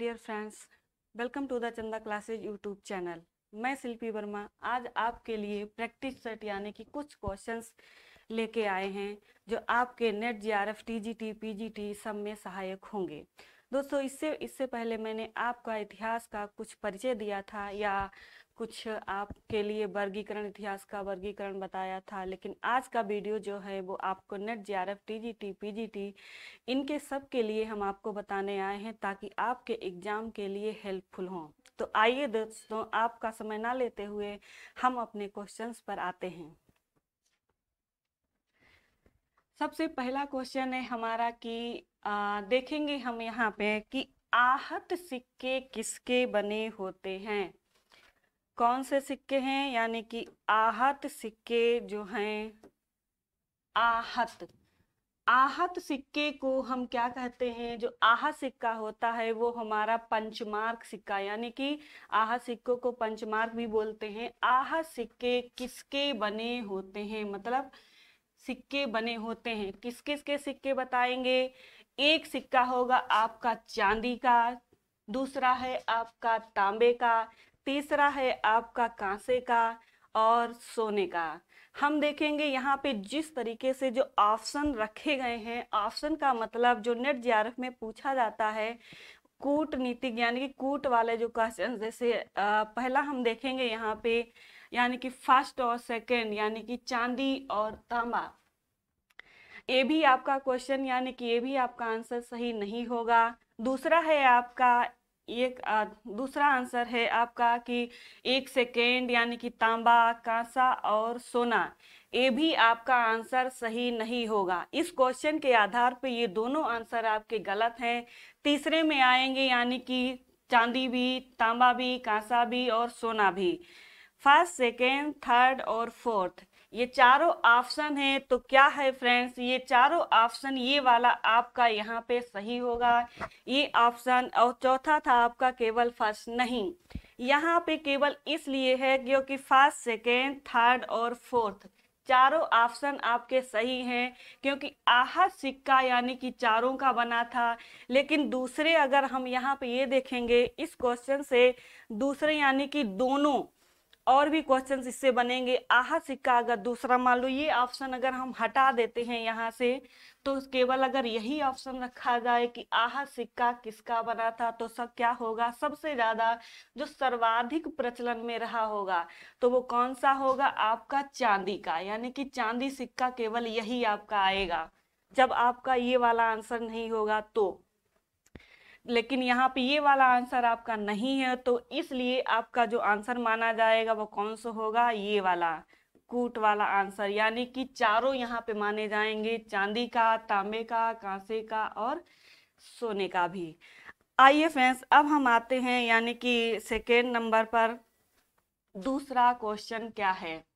Dear friends, welcome to the Chanda classes YouTube channel. मैं शिल्पी वर्मा, आज आपके लिए प्रैक्टिस सेट यानी कि कुछ क्वेश्चंस लेके आए हैं, जो आपके NET G R F T G T P G T सब में सहायक होंगे। दोस्तों, इससे इससे पहले मैंने आपका इतिहास का कुछ परिचय दिया था या कुछ आपके लिए वर्गीकरण इतिहास का वर्गीकरण बताया था लेकिन आज का वीडियो जो है वो आपको NET J R F T G T P G T इनके सब के लिए हम आपको बताने आए हैं ताकि आपके एग्ज़ाम के लिए हेल्पफुल हों। तो आइए दोस्तों आपका समय ना लेते हुए हम अपने क्वेश्चंस पर आते हैं। सबसे पहला क्वेश्चन है हमारा कि आ, देखेंगे हम यहाँ पे कि आहत सिक्के किसके बने होते हैं? कौन से सिक्के हैं? यानी कि आहत सिक्के जो हैं, आहत। आहत सिक्के को हम क्या कहते हैं? जो आहत सिक्का होता है, वो हमारा पंचमार्क सिक्का, यानी कि आहत सिक्कों को पंचमार्क भी बोलते हैं। आहत सिक्के किसके बने होते हैं? मतलब सिक्के बने होते हैं। किस किस के सिक्के बताएँगे? एक सिक्का होगा आपका चांदी का, दूसरा है आपका तांबे का तीसरा है आपका कांसे का और सोने का। हम देखेंगे यहाँ पे जिस तरीके से जो ऑप्शन रखे गए हैं, ऑप्शन का मतलब जो नेट जे में पूछा जाता है, कूटनीतिक यानी कि कूट वाले जो क्वेश्चन जैसे पहला हम देखेंगे यहाँ पे यानी कि फ़र्स्ट और सेकंड यानी कि चांदी और तांबा। ये भी आपका क्वेश्चन यानी कि ये भी आपका आंसर सही नहीं होगा। दूसरा है आपका एक दूसरा आंसर है आपका कि एक सेकेंड यानी कि तांबा, कांसा और सोना, ये भी आपका आंसर सही नहीं होगा। इस क्वेश्चन के आधार पे ये दोनों आंसर आपके गलत हैं। तीसरे में आएँगे यानी कि चांदी भी, तांबा भी, कांसा भी और सोना भी। फ़र्स्ट, सेकेंड, थर्ड और फोर्थ ये चारों ऑप्शन है तो क्या है फ्रेंड्स ये चारों ऑप्शन ये वाला आपका यहाँ पे सही होगा। ये ऑप्शन और चौथा था आपका केवल फ़र्स्ट नहीं। यहाँ पे केवल इसलिए है क्योंकि फ़र्स्ट सेकेंड थर्ड और फोर्थ चारों ऑप्शन आपके सही हैं, क्योंकि आहत सिक्का यानी कि चारों का बना था। लेकिन दूसरे अगर हम यहाँ पे ये देखेंगे, इस क्वेश्चन से दूसरे यानी कि दोनों और भी क्वेश्चंस इससे बनेंगे। आहा सिक्का अगर दूसरा मान लो, ये ऑप्शन अगर हम हटा देते हैं यहाँ से तो केवल अगर यही ऑप्शन रखा जाए कि आहा सिक्का किसका बना था तो सब क्या होगा? सबसे ज़्यादा जो सर्वाधिक प्रचलन में रहा होगा तो वो कौन सा होगा? आपका चांदी का। यानी कि चांदी सिक्का केवल यही आपका आएगा। जब आपका ये वाला आंसर नहीं होगा तो लेकिन यहाँ पे ये वाला आंसर आपका नहीं है तो इसलिए आपका जो आंसर माना जाएगा वो कौन सा होगा? ये वाला, कूट वाला आंसर। यानी कि चारों यहाँ पे माने जाएँगे, चांदी का, तांबे का, कांसे का और सोने का भी। आइए फ्रेंड्स, अब हम आते हैं यानी कि सेकेंड नंबर पर। दूसरा क्वेश्चन क्या है?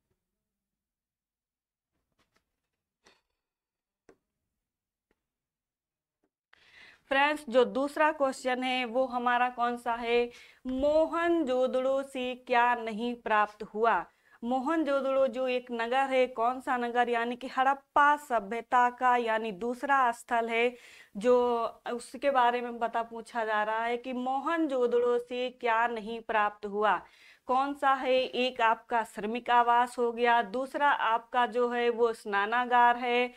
फ्रेंड्स, जो दूसरा क्वेश्चन है, वो हमारा कौन सा है? मोहन जोदड़ो से क्या नहीं प्राप्त हुआ? मोहन जोदड़ो जो एक नगर है, कौन सा नगर? यानी कि हड़प्पा सभ्यता का यानी दूसरा स्थल है, जो उसके बारे में बता, पूछा जा रहा है कि मोहन जोदड़ो से क्या नहीं प्राप्त हुआ? कौन सा है? एक आपका श्रमिक आवास हो गया, दूसरा आपका जो है वो स्नानागार है,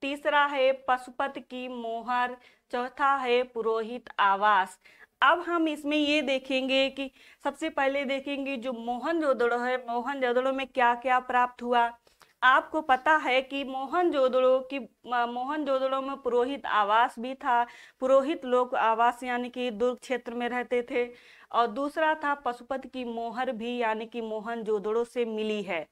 तीसरा है पशुपत की मोहर चौथा है पुरोहित आवास। अब हम इसमें ये देखेंगे कि सबसे पहले देखेंगे जो मोहन जोदड़ो है, मोहन जोदड़ो में क्या क्या प्राप्त हुआ। आपको पता है कि मोहन जोदड़ो की मोहन जोदड़ो में पुरोहित आवास भी था। पुरोहित लोग आवास यानी कि दुर्ग क्षेत्र में रहते थे। और दूसरा था पशुपति की मोहर भी यानी कि मोहन जोदड़ो से मिली है।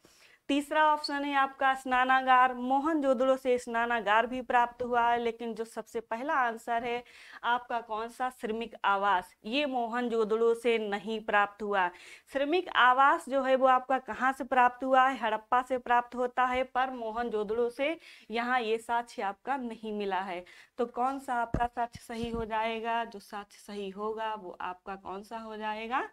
तीसरा ऑप्शन है आपका स्नानागार। मोहन जोदड़ो से स्नानागार भी प्राप्त हुआ है, लेकिन जो सबसे पहला आंसर है, आपका कौन सा? श्रमिक आवास। ये मोहन जोदड़ो से नहीं प्राप्त हुआ। श्रमिक आवास जो है, वो आपका कहाँ से प्राप्त हुआ है? हड़प्पा से प्राप्त होता है, पर मोहन जोदड़ो से यहाँ ये साक्ष्य आपका नहीं मिला है। तो कौन सा आपका साक्ष्य सही हो जाएगा? जो साक्ष्य सही होगा, वो आपका कौन सा हो जाएगा?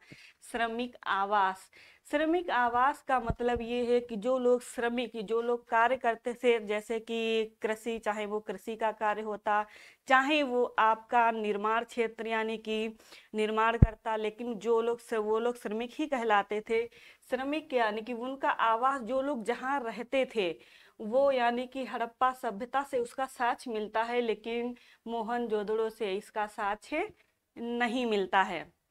श्रमिक आवास। श्रमिक आवास का मतलब ये है कि जो लोग श्रमिक, जो लोग कार्य करते थे, जैसे कि कृषि, चाहे वो कृषि का कार्य होता, चाहे वो आपका निर्माण क्षेत्र यानी कि निर्माण करता, लेकिन जो लोग वो लोग श्रमिक ही कहलाते थे। श्रमिक यानी कि उनका आवास जो लोग जहाँ रहते थे, वो यानी कि हड़प्पा सभ्यता से उसका साक्ष मिलता है, लेकिन मोहन जोदड़ो से इसका साक्ष्य नहीं मिलता है।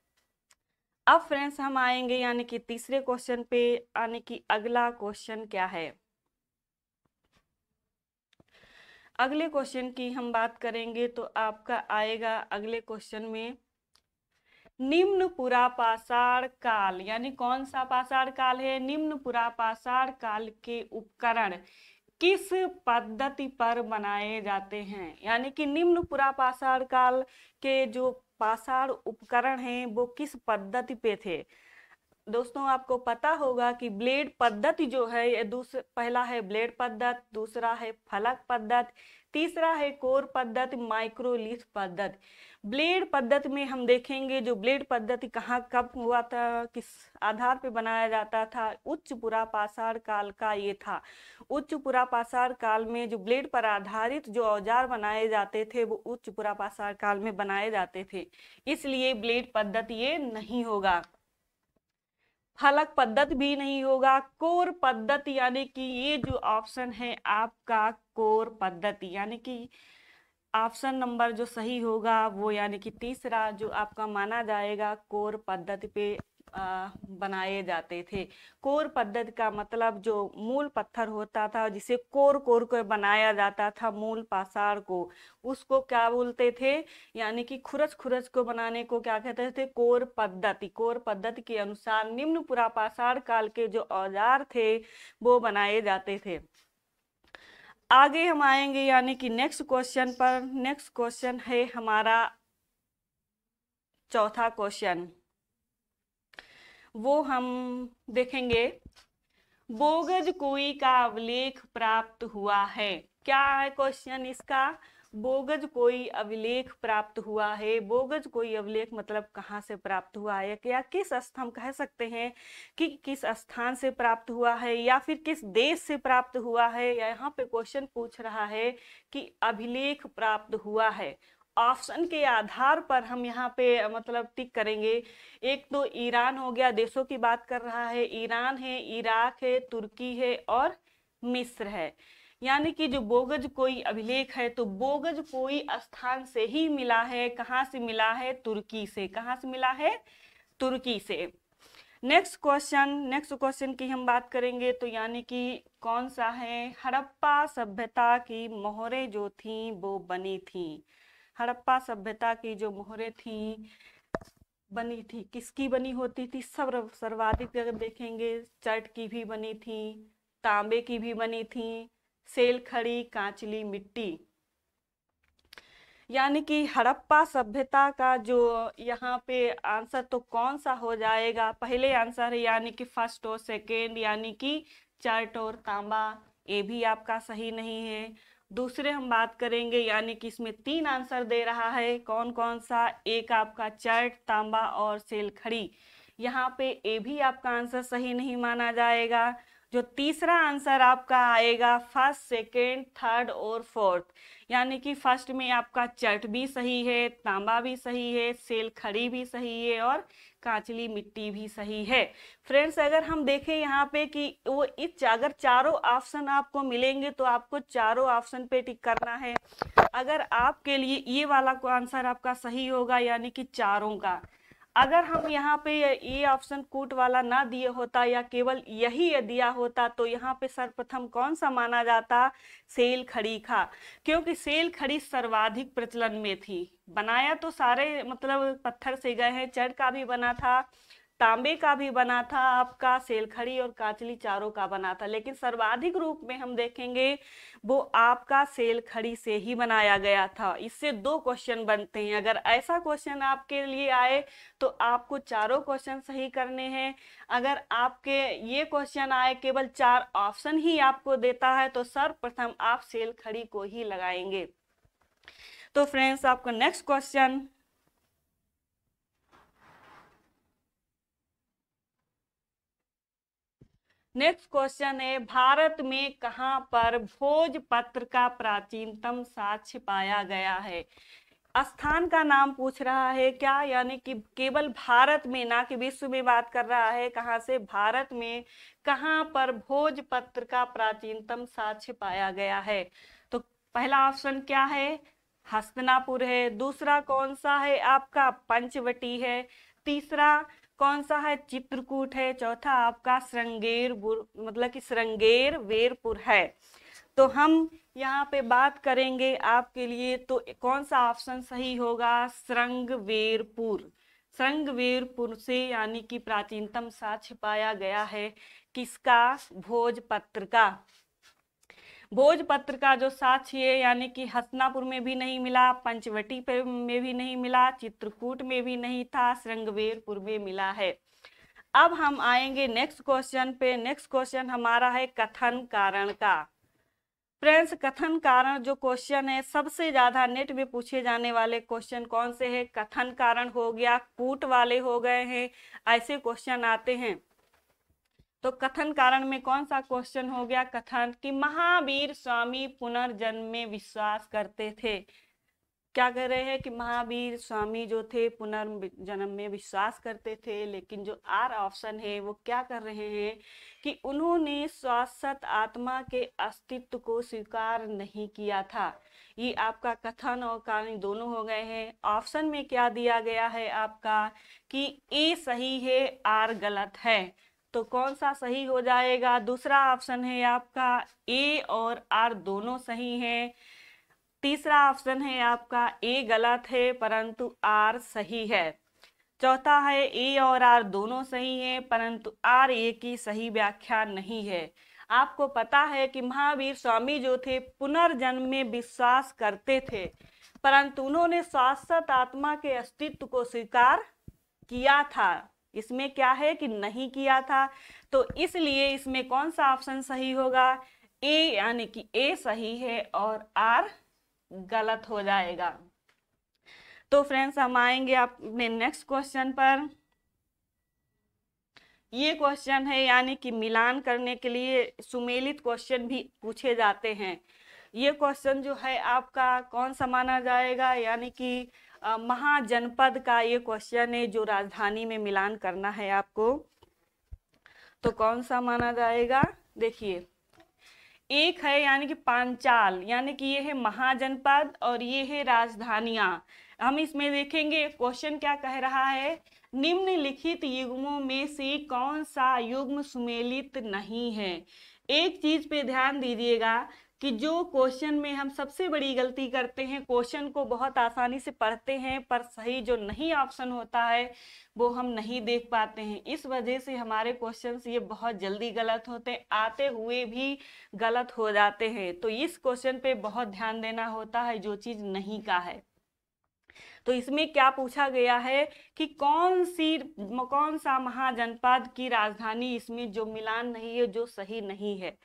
अब फ्रेंड्स हम आएँगे यानी कि तीसरे क्वेश्चन पे, यानी कि अगला क्वेश्चन क्या है? अगले क्वेश्चन की हम बात करेंगे तो आपका आएगा अगले क्वेश्चन में, निम्न पुरा पाषाण काल, यानी कौन सा पाषाण काल है? निम्न पुरा पाषाण काल के उपकरण किस पद्धति पर बनाए जाते हैं? यानी कि निम्न पुरा पाषाण काल के जो पाषाण उपकरण हैं, वो किस पद्धति पे थे? दोस्तों, आपको पता होगा कि ब्लेड पद्धति जो है, ये दूसरा पहला है ब्लेड पद्धत, दूसरा है फलक पद्धत, तीसरा है कोर पद्धत माइक्रोलिथ पद्धति। ब्लेड पद्धति में हम देखेंगे जो ब्लेड पद्धति कहाँ कब हुआ था, किस आधार पे बनाया जाता था, उच्च पुरा पाषाण काल का ये था। उच्च पुरा पाषाण काल में जो ब्लेड पर आधारित जो औज़ार बनाए जाते थे, वो उच्च पुरा पाषाण काल में बनाए जाते थे। इसलिए ब्लेड पद्धति ये नहीं होगा। फलक पद्धति भी नहीं होगा। कोर पद्धति यानी कि ये जो ऑप्शन है आपका कोर पद्धति, यानी कि ऑप्शन नंबर जो सही होगा वो यानी कि तीसरा जो आपका माना जाएगा कोर पद्धति पे आ, बनाए जाते थे। कोर पद्धति का मतलब जो मूल पत्थर होता था जिसे कोर कोर को बनाया जाता था मूल पाषाण को उसको क्या बोलते थे? यानी कि खुरच खुरच को बनाने को क्या कहते थे? कोर पद्धति। कोर पद्धति के अनुसार निम्न पुरा पाषाण काल के जो औज़ार थे वो बनाए जाते थे। आगे हम आएँगे यानी कि नेक्स्ट क्वेश्चन पर। नेक्स्ट क्वेश्चन है हमारा चौथा क्वेश्चन वो हम देखेंगे। बोगज कोई का अवलेख प्राप्त हुआ है। क्या है क्वेश्चन इसका? बोगज कोई अभिलेख प्राप्त हुआ है? बोगज कोई अभिलेख मतलब कहाँ से प्राप्त हुआ है? या किस स्थान कह सकते हैं कि किस स्थान से प्राप्त हुआ है? या फिर किस देश से प्राप्त हुआ है? या यहाँ पे क्वेश्चन पूछ रहा है कि अभिलेख प्राप्त हुआ है। ऑप्शन के आधार पर हम यहाँ पे मतलब टिक करेंगे। एक तो ईरान हो गया, देशों की बात कर रहा है। ईरान है, इराक है, तुर्की है और मिस्र है। यानी कि जो बोगज कोई अभिलेख है तो बोगज कोई स्थान से ही मिला है। कहाँ से मिला है? तुर्की से। कहाँ से मिला है? तुर्की से। नेक्स्ट क्वेश्चन नेक्स्ट क्वेश्चन की हम बात करेंगे तो यानी कि कौन सा है? हड़प्पा सभ्यता की मोहरे जो थी, वो बनी थी। हड़प्पा सभ्यता की जो मोहरे थी, बनी थी। किसकी बनी होती थी? सर्व, सर्वाधिक अगर देखेंगे, चट की भी बनी थी, तांबे की भी बनी थी सेल खड़ी कांचली मिट्टी। यानी कि हड़प्पा सभ्यता का जो यहाँ पे आंसर तो कौन सा हो जाएगा? पहले आंसर है यानी कि फ़र्स्ट और सेकेंड, यानी कि चर्ट और तांबा, ये भी आपका सही नहीं है। दूसरे हम बात करेंगे यानी कि इसमें तीन आंसर दे रहा है। कौन कौन सा? एक आपका चर्ट, तांबा और सेल खड़ी यहाँ पे ए भी आपका आंसर सही नहीं माना जाएगा। जो तीसरा आंसर आपका आएगा फ़र्स्ट, सेकेंड, थर्ड और फोर्थ। यानी कि फ़र्स्ट में आपका चट भी सही है, तांबा भी सही है, सेल खड़ी भी सही है और कांचली मिट्टी भी सही है। फ्रेंड्स, अगर हम देखें यहाँ पे कि वो इस अगर चारों ऑप्शन आपको मिलेंगे तो आपको चारों ऑप्शन पे टिक करना है। अगर आपके लिए ये वाला आंसर आपका सही होगा, यानी कि चारों का। अगर हम यहाँ पे ये ऑप्शन कूट वाला ना दिए होता या केवल यही दिया होता तो यहाँ पे सर्वप्रथम कौन सा माना जाता? सेल खड़ी खा। क्योंकि सेल खड़ी सर्वाधिक प्रचलन में थी। बनाया तो सारे मतलब पत्थर से गए हैं, चढ़ का भी बना था। तांबे का भी बना था, आपका सेलखड़ी और काचली चारों का बना था, लेकिन सर्वाधिक रूप में हम देखेंगे, वो आपका सेलखड़ी से ही बनाया गया था। इससे दो क्वेश्चन बनते हैं, अगर ऐसा क्वेश्चन आपके लिए आए तो आपको चारों क्वेश्चन सही करने हैं। अगर आपके ये क्वेश्चन आए, केवल चार ऑप्शन ही आपको देता है तो सर्वप्रथम आप सेलखड़ी को ही लगाएँगे। तो फ्रेंड्स आपका नेक्स्ट क्वेश्चन नेक्स्ट क्वेश्चन है, भारत में कहाँ पर भोजपत्र का प्राचीनतम साक्ष्य पाया गया है? स्थान का नाम पूछ रहा है, क्या यानी कि केवल भारत में, ना कि विश्व में बात कर रहा है, कहाँ से? भारत में कहाँ पर भोजपत्र का प्राचीनतम साक्ष्य पाया गया है? तो पहला ऑप्शन क्या है? हस्तनापुर है। दूसरा कौन सा है? आपका पंचवटी है। तीसरा कौन सा है? चित्रकूट है, चौथा आपका श्रृंगेर मतलब कि श्रृंगेर वेरपुर है। तो हम यहाँ पे बात करेंगे आपके लिए तो कौन सा ऑप्शन सही होगा? श्रृंगवेरपुर श्रृंगवेरपुर से यानी कि प्राचीनतम साक्ष्य पाया गया है किसका? भोजपत्र का। भोजपत्र का जो साक्ष्य है, यानी कि हसनापुर में भी नहीं मिला, पंचवटी पे में भी नहीं मिला, चित्रकूट में भी नहीं था श्रृंगवेरपुर में मिला है। अब हम आएँगे नेक्स्ट क्वेश्चन पे। नेक्स्ट क्वेश्चन हमारा है कथन कारण का। फ्रेंड्स कथन कारण जो क्वेश्चन है, सबसे ज़्यादा नेट में पूछे जाने वाले क्वेश्चन कौन से है? कथन कारण हो गया, कूट वाले हो गए हैं। ऐसे क्वेश्चन आते हैं। तो कथन कारण में कौन सा क्वेश्चन हो गया? कथन कि महावीर स्वामी पुनर्जन्म में विश्वास करते थे। क्या कह रहे हैं कि महावीर स्वामी जो थे, पुनर्जन्म में विश्वास करते थे, लेकिन जो आर ऑप्शन है, वो क्या कर रहे हैं कि उन्होंने शाश्वत आत्मा के अस्तित्व को स्वीकार नहीं किया था। ये आपका कथन और कारण दोनों हो गए हैं। ऑप्शन में क्या दिया गया है आपका कि ए सही है, आर गलत है। तो कौन सा सही हो जाएगा? दूसरा ऑप्शन है आपका ए और आर दोनों सही हैं। तीसरा ऑप्शन है आपका ए गलत है, परंतु आर सही है। चौथा है ए और आर दोनों सही हैं, परंतु आर ए की सही व्याख्या नहीं है। आपको पता है कि महावीर स्वामी जो थे, पुनर्जन्म में विश्वास करते थे, परंतु उन्होंने शाश्वत आत्मा के अस्तित्व को स्वीकार किया था। इसमें क्या है कि नहीं किया था? तो इसलिए इसमें कौन सा ऑप्शन सही होगा? ए यानी कि ए सही है और आर गलत हो जाएगा। तो फ्रेंड्स हम आएँगे अपने नेक्स्ट क्वेश्चन पर। ये क्वेश्चन है यानी कि मिलान करने के लिए सुमेलित क्वेश्चन भी पूछे जाते हैं। ये क्वेश्चन जो है आपका कौन सा माना जाएगा? यानी कि महाजनपद का ये क्वेश्चन है जो राजधानी में मिलान करना है आपको। तो कौन सा माना जाएगा? देखिए, एक है यानी कि पांचाल, यानी कि ये है महाजनपद और ये है राजधानियाँ। हम इसमें देखेंगे क्वेश्चन क्या कह रहा है? निम्नलिखित युग्मों में से कौन सा युग्म सुमेलित नहीं है? एक चीज़ पे ध्यान दीजिएगा कि जो क्वेश्चन में हम सबसे बड़ी गलती करते हैं, क्वेश्चन को बहुत आसानी से पढ़ते हैं, पर सही जो नहीं ऑप्शन होता है, वो हम नहीं देख पाते हैं। इस वजह से हमारे क्वेश्चन ये बहुत जल्दी गलत होते हैं आते हुए भी गलत हो जाते हैं। तो इस क्वेश्चन पे बहुत ध्यान देना होता है, जो चीज़ नहीं का है। तो इसमें क्या पूछा गया है कि कौन सी, कौन सा महाजनपद की राजधानी इसमें जो मिलान नहीं है, जो सही नहीं है?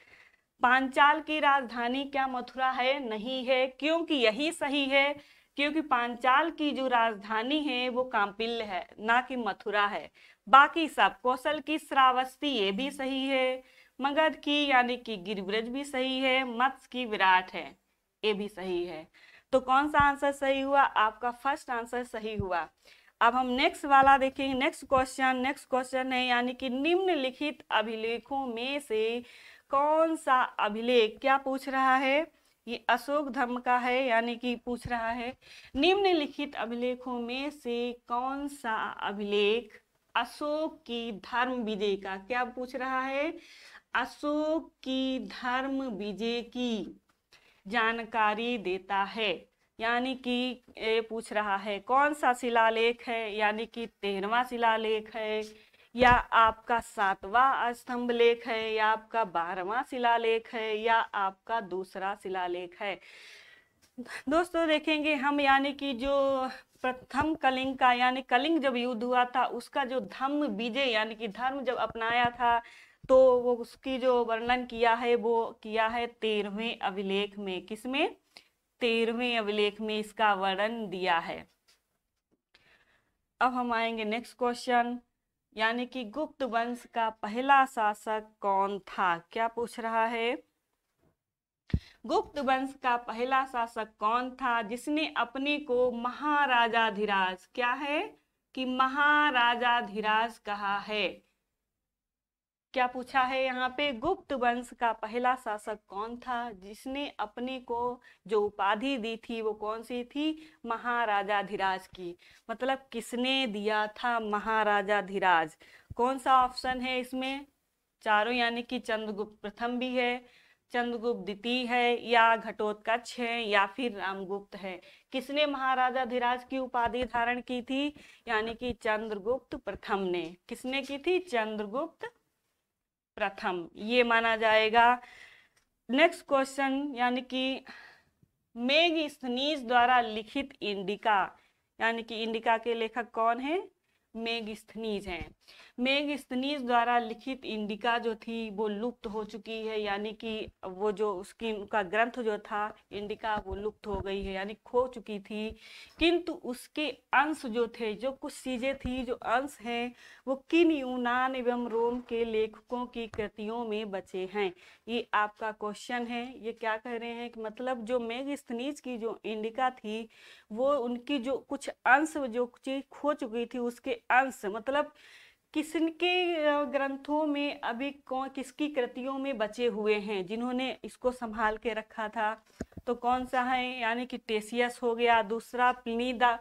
पांचाल की राजधानी क्या मथुरा है? नहीं है। क्योंकि यही सही है? क्योंकि पांचाल की जो राजधानी है, वो कांपिल्य है, ना कि मथुरा है। बाकी सब कौशल की श्रावस्ती ये भी सही है। मगध की यानी कि गिरिब्रज भी सही है, मत्स्य की विराट है, ये भी सही है। तो कौन सा आंसर सही हुआ? आपका फ़र्स्ट आंसर सही हुआ। अब हम नेक्स्ट वाला देखेंगे। नेक्स्ट क्वेश्चन नेक्स्ट क्वेश्चन है, यानी कि निम्नलिखित अभिलेखों में से कौन सा अभिलेख क्या पूछ रहा है? ये अशोक धर्म का है, यानी कि पूछ रहा है, निम्नलिखित अभिलेखों में से कौन सा अभिलेख अशोक की धर्म विजय का क्या पूछ रहा है? अशोक की धर्म विजय की जानकारी देता है, यानी कि ये पूछ रहा है, कौन सा शिलालेख है? यानी कि तेरहवा शिलालेख है या आपका सातवां स्तंभ लेख है, या आपका बारहवा शिलालेख है, या आपका दूसरा शिलालेख है। दोस्तों, देखेंगे हम यानी कि जो प्रथम कलिंग का, यानी कलिंग जब युद्ध हुआ था, उसका जो धर्म विजय, यानी कि धर्म जब अपनाया था तो वो उसकी जो वर्णन किया है, वो किया है तेरहवें अभिलेख में। किसमें? तेरहवें अभिलेख में इसका वर्णन दिया है। अब हम आएँगे नेक्स्ट क्वेश्चन यानी कि गुप्त वंश का पहला शासक कौन था? क्या पूछ रहा है? गुप्त वंश का पहला शासक कौन था? जिसने अपने को महाराजाधिराज, क्या है? कि महाराजाधिराज कहा है। क्या पूछा है यहाँ पे? गुप्त वंश का पहला शासक कौन था? जिसने अपने को जो उपाधि दी थी वो कौन सी थी? महाराजाधिराज की। मतलब किसने दिया था महाराजा धीराज कौन सा ऑप्शन है इसमें? चारों यानी कि चंद्रगुप्त प्रथम भी है, चंद्रगुप्त द्वितीय है, या घटोत्कच है, या फिर रामगुप्त है। किसने महाराजा धीराज की उपाधि धारण की थी? यानी कि चंद्रगुप्त प्रथम ने। किसने की थी? चंद्रगुप्त प्रथम। ये माना जाएगा। नेक्स्ट क्वेश्चन यानी कि मेघ स्नीज द्वारा लिखित इंडिका, यानी कि इंडिका के लेखक कौन है? मेगस्थनीज हैं। मेगस्थनीज द्वारा लिखित इंडिका जो थी, वो लुप्त हो चुकी है, यानी कि वो जो उसकी, उनका ग्रंथ जो था, इंडिका, वो लुप्त हो गई है, यानी खो चुकी थी। किंतु उसके अंश जो थे, जो कुछ चीज़ें थी, जो अंश हैं, वो किन यूनान एवं रोम के लेखकों की कृतियों में बचे हैं? ये आपका क्वेश्चन है। ये क्या कह रहे हैं कि मतलब जो मेगस्थनीज की जो इंडिका थी, वो उनकी जो कुछ अंश, जो चीज़ खो चुकी थी, उसके अंश मतलब किसके ग्रंथों में अभी कौन किसकी कृतियों में बचे हुए हैं, जिन्होंने इसको संभाल के रखा था? तो कौन सा है? यानी कि टेसियस हो गया, दूसरा प्लीदा,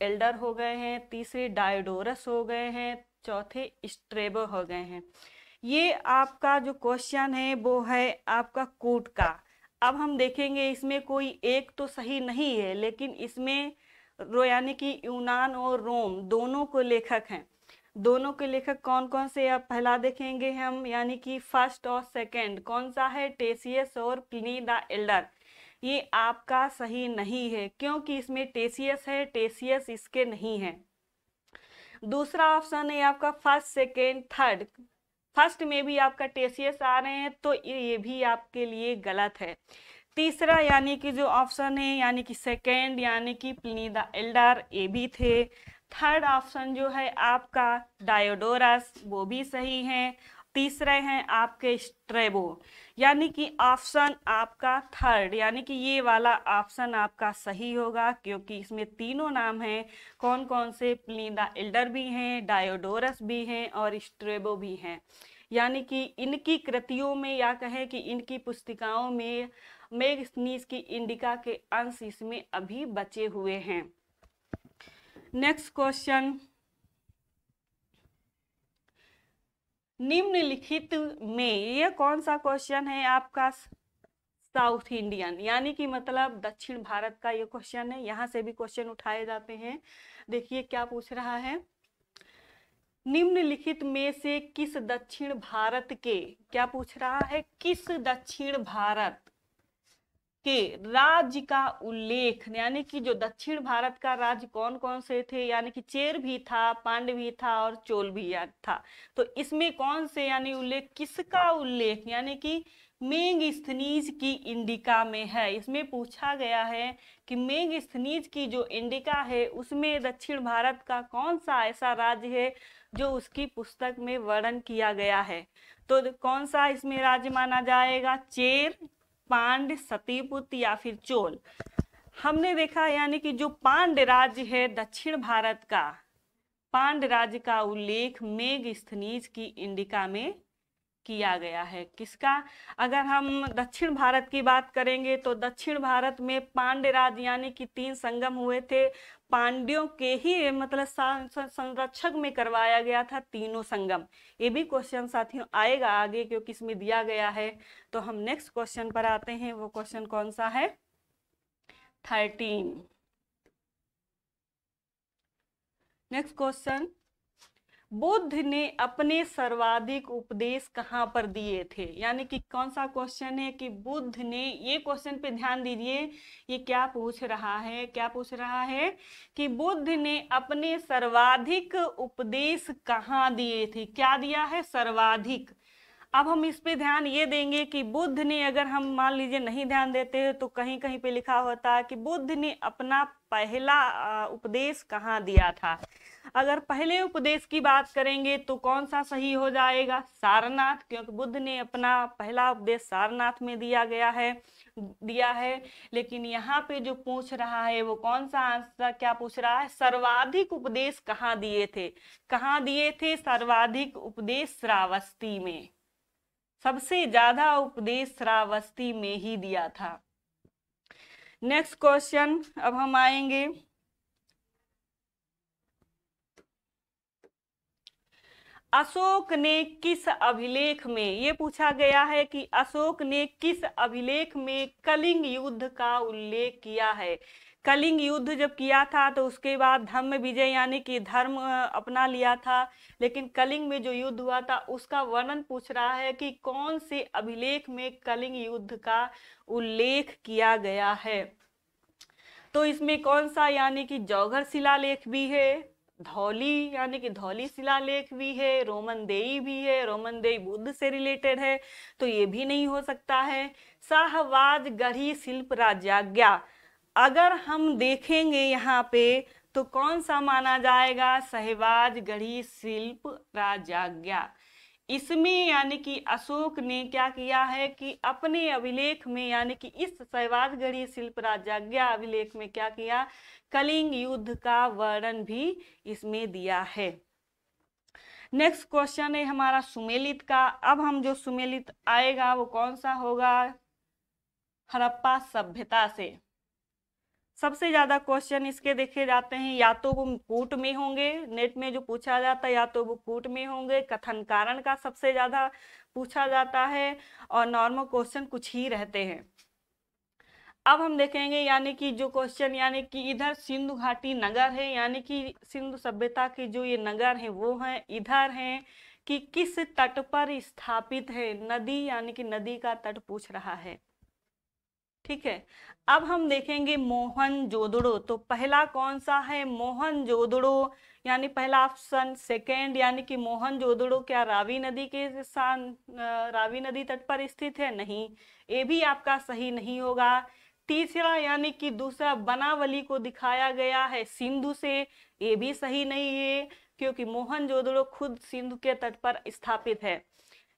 एल्डर हो गए हैं, तीसरे डायोडोरस हो गए हैं, चौथे स्ट्रेबो हो गए हैं। ये आपका जो क्वेश्चन है, वो है आपका कूट का। अब हम देखेंगे, इसमें कोई एक तो सही नहीं है, लेकिन इसमें रो, यानी कि यूनान और रोम दोनों को लेखक हैं। दोनों के लेखक कौन कौन से अब पहला देखेंगे हम? यानी कि फ़र्स्ट और सेकंड कौन सा है? टेसियस और प्लिनी द एल्डर। ये आपका सही नहीं है, क्योंकि इसमें टेसियस है, टेसियस इसके नहीं है। दूसरा ऑप्शन है आपका फ़र्स्ट, सेकेंड, थर्ड। फ़र्स्ट में भी आपका टेसियस आ रहे हैं तो ये भी आपके लिए गलत है। तीसरा, यानी कि जो ऑप्शन है, यानी कि सेकेंड, यानी कि प्लिनी द एल्डर, ये भी थे। थर्ड ऑप्शन जो है आपका डायोडोरस वो भी सही है। तीसरे हैं आपके स्ट्रेबो यानी कि ऑप्शन आपका थर्ड यानी कि ये वाला ऑप्शन आपका सही होगा, क्योंकि इसमें तीनों नाम हैं। कौन कौन से? प्लिंदा एल्डर भी हैं डायोडोरस भी हैं और स्ट्रेबो भी हैं। यानी कि इनकी कृतियों में या कहें कि इनकी पुस्तिकाओं में मेघ की इंडिका के अंश इसमें अभी बचे हुए हैं। नेक्स्ट क्वेश्चन निम्नलिखित में यह कौन सा क्वेश्चन है आपका? साउथ इंडियन यानी कि मतलब दक्षिण भारत का ये क्वेश्चन है। यहाँ से भी क्वेश्चन उठाए जाते हैं। देखिए क्या पूछ रहा है। निम्नलिखित में से किस दक्षिण भारत के, क्या पूछ रहा है? किस दक्षिण भारत के राज्य का उल्लेख, यानी कि जो दक्षिण भारत का राज्य कौन कौन से थे? यानी कि चेर भी था, पांड भी था और चोल भी था। तो इसमें कौन से यानी उल्लेख, किसका उल्लेख? यानी कि मेघ स्थनीज की इंडिका में है। इसमें पूछा गया है कि मेघ स्थनीज की जो इंडिका है, उसमें दक्षिण भारत का कौन सा ऐसा राज्य है, जो उसकी पुस्तक में वर्णन किया गया है? तो कौन सा इसमें राज्य माना जाएगा? चेर पांड, सतीपुत या फिर चोल? हमने देखा यानी कि जो पांड राज्य है दक्षिण भारत का, पांड राज्य का उल्लेख मेघ स्थनीज की इंडिका में किया गया है। किसका? अगर हम दक्षिण भारत की बात करेंगे तो दक्षिण भारत में पांड्य राज यानी कि तीन संगम हुए थे। पांड्यों के ही मतलब संरक्षक में करवाया गया था तीनों संगम। ये भी क्वेश्चन साथियों आएगा आगे क्योंकि इसमें दिया गया है। तो हम नेक्स्ट क्वेश्चन पर आते हैं। वो क्वेश्चन कौन सा है? थर्टीन नेक्स्ट क्वेश्चन बुद्ध ने अपने सर्वाधिक उपदेश कहाँ पर दिए थे? यानी कि कौन सा क्वेश्चन है कि बुद्ध ने ये क्वेश्चन पे ध्यान दीजिए, ये क्या पूछ रहा है? क्या पूछ रहा है कि बुद्ध ने अपने सर्वाधिक उपदेश कहाँ दिए थे? क्या दिया है? सर्वाधिक। अब हम इस पे ध्यान ये देंगे कि बुद्ध ने अगर हम मान लीजिए नहीं ध्यान देते तो कहीं कहीं पे लिखा होता है कि बुद्ध ने अपना पहला उपदेश कहाँ दिया था? अगर पहले उपदेश की बात करेंगे तो कौन सा सही हो जाएगा? सारनाथ, क्योंकि बुद्ध ने अपना पहला उपदेश सारनाथ में दिया गया है, दिया है। लेकिन यहाँ पे जो पूछ रहा है, वो कौन सा आंसर, क्या पूछ रहा है? सर्वाधिक उपदेश कहाँ दिए थे? कहाँ दिए थे सर्वाधिक उपदेश श्रावस्ती में? सबसे ज़्यादा उपदेश श्रावस्ती में ही दिया था। नेक्स्ट क्वेश्चन अब हम आएँगे। अशोक ने किस अभिलेख में, ये पूछा गया है कि अशोक ने किस अभिलेख में कलिंग युद्ध का उल्लेख किया है। कलिंग युद्ध जब किया था तो उसके बाद धर्म विजय यानी कि धर्म अपना लिया था। लेकिन कलिंग में जो युद्ध हुआ था, उसका वर्णन पूछ रहा है कि कौन से अभिलेख में कलिंग युद्ध का उल्लेख किया गया है। तो इसमें कौन सा यानी कि जौघर शिलालेख भी है, धौली यानी कि धौली शिलालेख भी है, रोमन देई भी है, रोमन देई बुद्ध से रिलेटेड है तो ये भी नहीं हो सकता है। शाहवाज गढ़ी शिल्प राजाज्ञा अगर हम देखेंगे यहाँ पे तो कौन सा माना जाएगा? सहवाज, गढ़ी, शिल्प, राजाज्ञा। इसमें यानी कि अशोक ने क्या किया है कि अपने अभिलेख में यानी कि इस सहवाज, गढ़ी, शिल्प, राजाज्ञा अभिलेख में क्या किया? कलिंग युद्ध का वर्णन भी इसमें दिया है। नेक्स्ट क्वेश्चन है हमारा सुमेलित का। अब हम जो सुमेलित आएगा, वो कौन सा होगा? हड़प्पा सभ्यता से। सबसे ज़्यादा क्वेश्चन इसके देखे जाते हैं, या तो वो कूट में होंगे नेट में जो पूछा जाता है, या तो वो कूट में होंगे, कथन कारण का सबसे ज़्यादा पूछा जाता है, और नॉर्मल क्वेश्चन कुछ ही रहते हैं। अब हम देखेंगे, यानी कि जो क्वेश्चन यानी कि इधर सिंधु घाटी नगर है, यानी कि सिंधु सभ्यता के जो ये नगर है, वो हैं, इधर हैं, कि किस तट पर स्थापित है, नदी, यानी कि नदी का तट पूछ रहा है। ठीक है? अब हम देखेंगे मोहन जोदड़ो। तो पहला कौन सा है? मोहन जोदड़ो, यानी पहला ऑप्शन सेकेंड यानी कि मोहन जोदड़ो क्या रावी नदी के स्थान रावी नदी तट पर स्थित है? नहीं। ये भी आपका सही नहीं होगा। तीसरा, यानी कि दूसरा बनावली को दिखाया गया है सिंधु से। ये भी सही नहीं है, क्योंकि मोहन जोदड़ो खुद सिंधु के तट पर स्थापित है।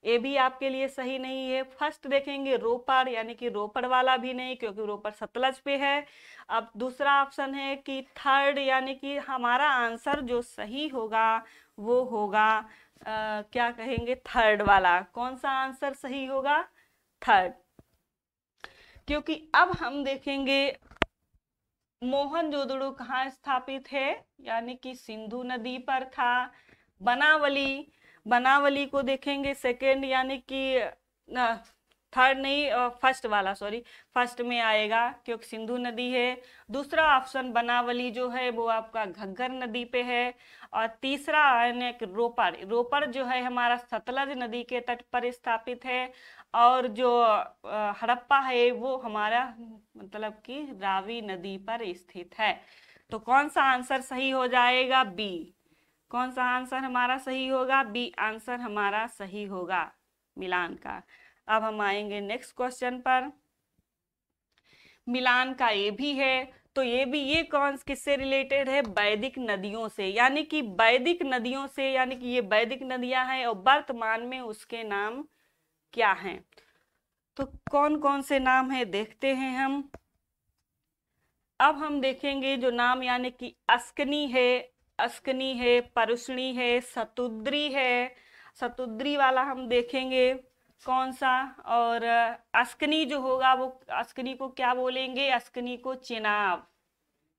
ये भी आपके लिए सही नहीं है। फ़र्स्ट देखेंगे रोपड़ यानी कि रोपड़ वाला भी नहीं क्योंकि रोपड़ सतलज पे है। अब दूसरा ऑप्शन है कि थर्ड यानी कि हमारा आंसर जो सही होगा वो होगा आ, क्या कहेंगे थर्ड वाला। कौन सा आंसर सही होगा? थर्ड। क्योंकि अब हम देखेंगे मोहन जोदड़ो कहाँ स्थापित है? यानी कि सिंधु नदी पर था बनावली। बनावली को देखेंगे सेकेंड यानी कि थर्ड नहीं फ़र्स्ट वाला सॉरी फ़र्स्ट में आएगा, क्योंकि सिंधु नदी है। दूसरा ऑप्शन बनावली जो है, वो आपका घग्गर नदी पे है। और तीसरा, यानी रोपड़। रोपड़ जो है, हमारा सतलज नदी के तट पर स्थापित है। और जो हड़प्पा है, वो हमारा मतलब कि रावी नदी पर स्थित है। तो कौन सा आंसर सही हो जाएगा? बी कौन सा आंसर हमारा सही होगा? बी आंसर हमारा सही होगा, मिलान का। अब हम आएँगे नेक्स्ट क्वेश्चन पर। मिलान का ये भी है तो ये भी, ये कौन, किससे रिलेटेड है? वैदिक नदियों से, यानी कि वैदिक नदियों से, यानी कि ये वैदिक नदियाँ हैं और वर्तमान में उसके नाम क्या हैं? तो कौन कौन से नाम है, देखते हैं हम। अब हम देखेंगे जो नाम, यानी कि अस्कनी है अस्कनी है, परुषणी है, सतुद्री है। सतुद्री वाला हम देखेंगे कौन सा और अस्कनी जो होगा वो, अस्कनी को क्या बोलेंगे? अस्कनी को चिनाब।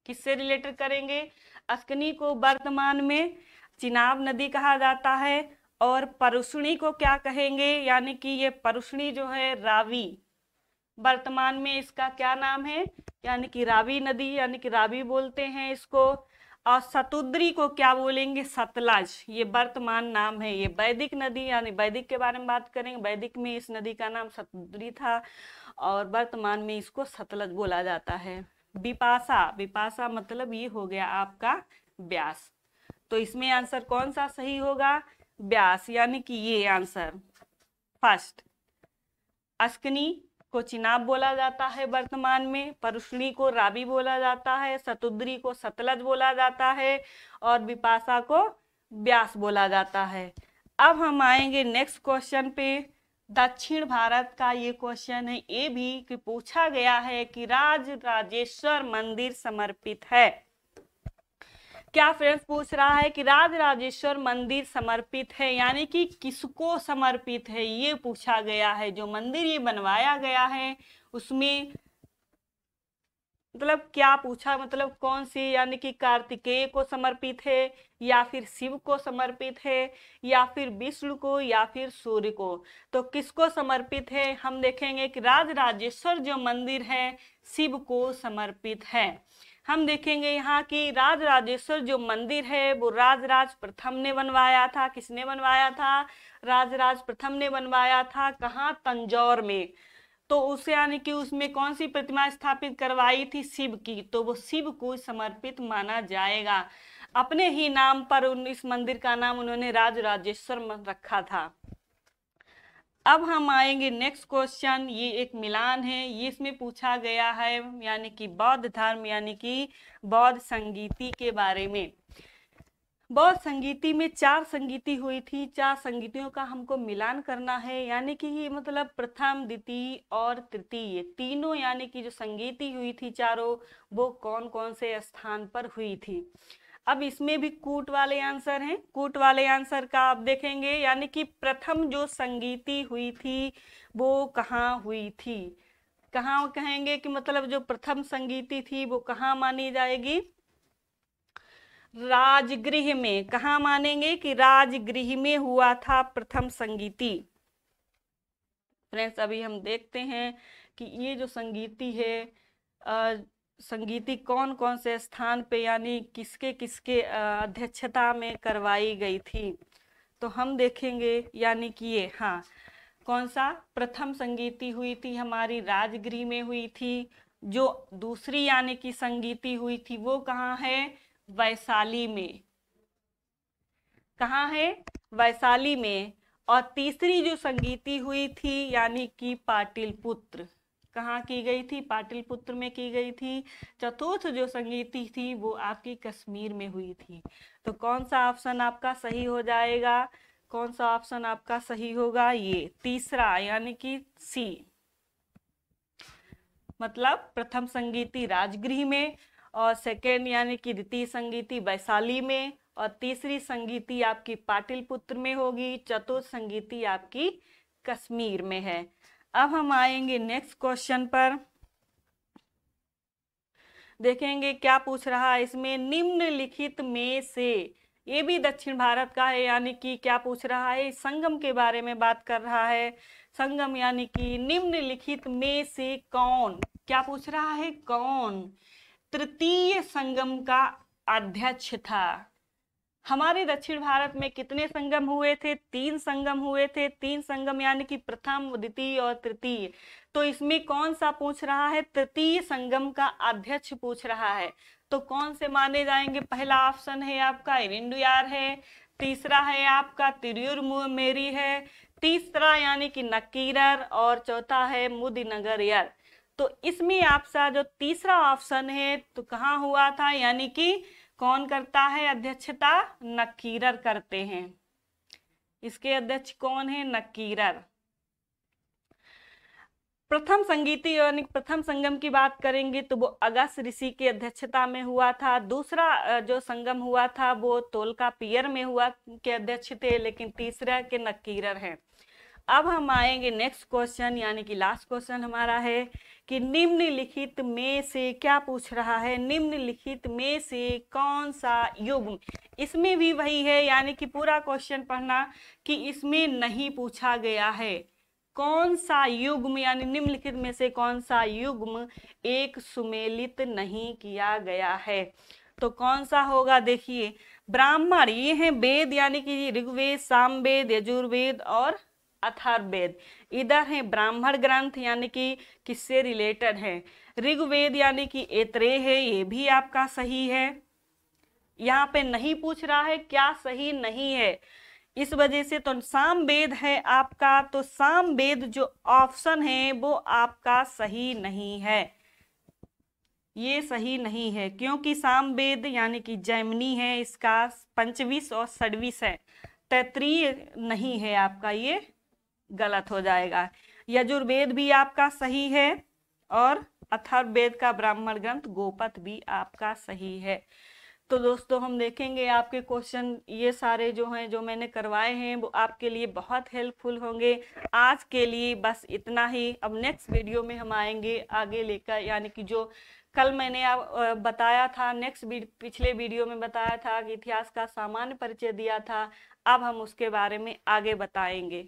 किससे रिलेटेड करेंगे? अस्कनी को वर्तमान में चिनाब नदी कहा जाता है और परुषणी को क्या कहेंगे? यानी कि ये परुषणी जो है रावी। वर्तमान में इसका क्या नाम है? यानी कि रावी नदी, यानी कि रावी बोलते हैं इसको। और सतुद्री को क्या बोलेंगे? सतलज। ये वर्तमान नाम है। ये वैदिक नदी, यानी वैदिक के बारे में बात करेंगे। वैदिक में इस नदी का नाम सतुद्री था और वर्तमान में इसको सतलज बोला जाता है। विपासा विपासा मतलब ये हो गया आपका ब्यास। तो इसमें आंसर कौन सा सही होगा? ब्यास, यानी कि ये आंसर। फ़र्स्ट अस्कनी को चिनाब बोला जाता है वर्तमान में, परुषणी को राबी बोला जाता है, सतुद्री को सतलज बोला जाता है और विपाशा को ब्यास बोला जाता है। अब हम आएँगे नेक्स्ट क्वेश्चन पे। दक्षिण भारत का ये क्वेश्चन है, ये भी कि पूछा गया है कि राज राजेश्वर मंदिर समर्पित है। क्या फ्रेंड्स पूछ रहा है कि राज राजेश्वर मंदिर समर्पित है? यानी कि किसको समर्पित है? ये पूछा गया है। जो मंदिर ये बनवाया गया है, उसमें मतलब क्या पूछा मतलब कौन सी, यानी कि कार्तिकेय को समर्पित है, या फिर शिव को समर्पित है, या फिर विष्णु को, या फिर सूर्य को? तो किसको समर्पित है? हम देखेंगे कि राज राजेश्वर जो मंदिर है, शिव को समर्पित है। हम देखेंगे यहाँ की राज राजेश्वर जो मंदिर है, वो राजराज प्रथम ने बनवाया था। किसने बनवाया था? राजराज प्रथम ने बनवाया था कहाँ? तंजौर में। तो उसे यानी कि उसमें कौन सी प्रतिमा स्थापित करवाई थी? शिव की। तो वो शिव को समर्पित माना जाएगा। अपने ही नाम पर उन इस मंदिर का नाम उन्होंने राज राजेश्वर रखा था। अब हम आएँगे नेक्स्ट क्वेश्चन ये एक मिलान है. ये इसमें पूछा गया है, यानी कि बौद्ध धर्म, यानी कि बौद्ध संगीति के बारे में। बौद्ध संगीति में चार संगीति हुई थी. चार संगीतियों का हमको मिलान करना है, यानी कि ये मतलब प्रथम, द्वितीय और तृतीय. तीनों, यानी कि जो संगीति हुई थी चारों, वो कौन कौन से स्थान पर हुई थी? अब इसमें भी कूट वाले आंसर हैं। कूट वाले आंसर का आप देखेंगे, यानी कि प्रथम जो संगीति हुई थी, वो कहाँ हुई थी? कहाँ कहेंगे कि मतलब जो प्रथम संगीति थी, वो कहाँ मानी जाएगी? राजगृह में। कहा मानेंगे कि राजगृह में हुआ था प्रथम संगीति? फ्रेंड्स, अभी हम देखते हैं कि ये जो संगीति है संगीति कौन कौन से स्थान पे यानी किसके किसके अध्यक्षता में करवाई गई थी? तो हम देखेंगे यानी कि ये हाँ कौन सा प्रथम संगीति हुई थी, हमारी राजगृह में हुई थी, जो दूसरी यानी कि संगीति हुई थी, वो कहाँ है? वैशाली में। कहाँ है? वैशाली में। और तीसरी जो संगीति हुई थी यानी कि पाटिल पुत्र। कहाँ की गई थी? पाटिलपुत्र में की गई थी। चतुर्थ जो संगीति थी, वो आपकी कश्मीर में हुई थी। तो कौन सा ऑप्शन आपका सही हो जाएगा? कौन सा ऑप्शन आपका सही होगा? ये तीसरा, यानी कि सी। मतलब प्रथम संगीति राजगृह में और सेकेंड यानी कि द्वितीय संगीति वैशाली में और तीसरी संगीति आपकी पाटिलपुत्र में होगी। चतुर्थ संगीति आपकी कश्मीर में है। अब हम आएँगे नेक्स्ट क्वेश्चन पर। देखेंगे क्या पूछ रहा है इसमें, निम्नलिखित में से, ये भी दक्षिण भारत का है, यानी कि क्या पूछ रहा है, संगम के बारे में बात कर रहा है। संगम यानी कि निम्नलिखित में से कौन, क्या पूछ रहा है, कौन? तृतीय संगम का अध्यक्ष था। हमारे दक्षिण भारत में कितने संगम हुए थे? तीन संगम हुए थे। तीन संगम यानी कि प्रथम, द्वितीय और तृतीय। तो इसमें कौन सा पूछ रहा है? तृतीय संगम का अध्यक्ष पूछ रहा है। तो कौन से माने जाएँगे? पहला ऑप्शन है आपका इरिंडुयार है। तीसरा है आपका तिरुर मेरी है। तीसरा यानी कि नकीरर और चौथा है मुदिनगर यार तो इसमें आपका जो तीसरा ऑप्शन है तो कहाँ हुआ था? यानी कि कौन करता है अध्यक्षता? नकीरर करते हैं। इसके अध्यक्ष कौन है? नकीरर प्रथम संगीति यानी प्रथम संगम की बात करेंगे तो वो अगस्त ऋषि की अध्यक्षता में हुआ था। दूसरा जो संगम हुआ था वो तोलका पियर में हुआ के अध्यक्ष थे, लेकिन तीसरा के नकीरर हैं। अब हम आएँगे नेक्स्ट क्वेश्चन यानी कि लास्ट क्वेश्चन हमारा है कि निम्नलिखित में से क्या पूछ रहा है? निम्नलिखित में से कौन सा युग्म? इसमें भी वही है, यानी कि पूरा क्वेश्चन पढ़ना कि इसमें नहीं पूछा गया है। कौन सा युग्म, यानी निम्नलिखित में से कौन सा युग्म एक सुमेलित नहीं किया गया है? तो कौन सा होगा देखिए, ब्राह्मण, ये हैं वेद, यानी कि ऋग्वेद, सामवेद, यजुर्वेद और अथर्वेद इधर है ब्राह्मण ग्रंथ यानी कि किससे रिलेटेड है? ऋग्वेद यानी कि एतरे है, ये भी आपका सही है। यहाँ पे नहीं पूछ रहा है क्या सही नहीं है। इस वजह से तो साम वेद है आपका तो साम वेद जो ऑप्शन है वो आपका सही नहीं है। ये सही नहीं है, क्योंकि साम वेद यानी कि जैमनी है, इसका पंचवीस और सड़वीस है। तैतरीय नहीं है आपका ये। गलत हो जाएगा। यजुर्वेद भी आपका सही है और अथर्ववेद का ब्राह्मण ग्रंथ गोपत भी आपका सही है। तो दोस्तों, हम देखेंगे आपके क्वेश्चन ये सारे जो हैं, जो मैंने करवाए हैं, वो आपके लिए बहुत हेल्पफुल होंगे। आज के लिए बस इतना ही। अब नेक्स्ट वीडियो में हम आएँगे आगे लेकर, यानी कि जो कल मैंने बताया था नेक्स्ट पिछले वीडियो में बताया था कि इतिहास का सामान्य परिचय दिया था। अब हम उसके बारे में आगे बताएँगे।